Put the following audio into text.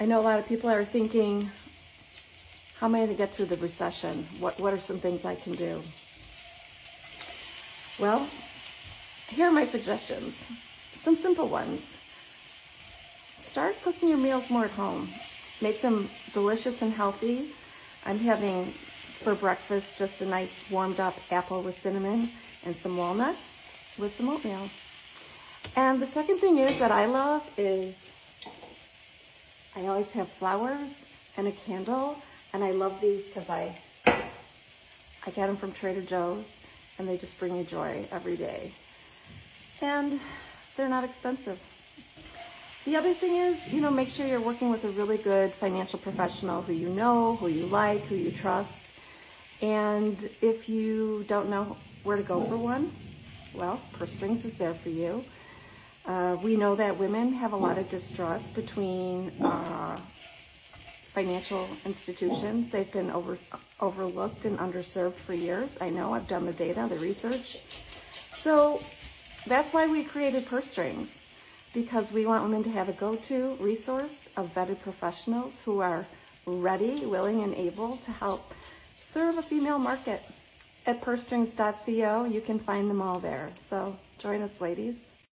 I know a lot of people are thinking, how am I going to get through the recession? What, what are some things I can do? Well, here are my suggestions. Some simple ones. Start cooking your meals more at home. Make them delicious and healthy. I'm having for breakfast just a nice warmed up apple with cinnamon and some walnuts with some oatmeal. And the second thing is that I love is I always have flowers and a candle and I love these because I, I get them from Trader Joe's and they just bring me joy every day. And they're not expensive. The other thing is, you know, make sure you're working with a really good financial professional who you know, who you like, who you trust. And if you don't know where to go for one, well, Purse Strings is there for you. Uh, we know that women have a lot of distrust between uh, financial institutions. They've been over, overlooked and underserved for years. I know, I've done the data, the research. So that's why we created Purse Strings, because we want women to have a go-to resource of vetted professionals who are ready, willing, and able to help serve a female market. At pursestrings.co, you can find them all there. So join us, ladies.